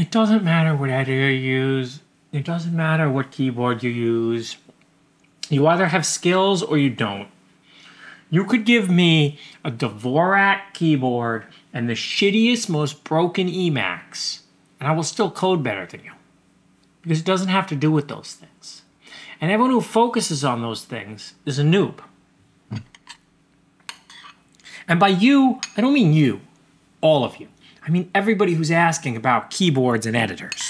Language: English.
It doesn't matter what editor you use. It doesn't matter what keyboard you use. You either have skills or you don't. You could give me a Dvorak keyboard and the shittiest, most broken Emacs, and I will still code better than you. Because it doesn't have to do with those things. And everyone who focuses on those things is a noob. And by you, I don't mean you, all of you. I mean everybody who's asking about keyboards and editors.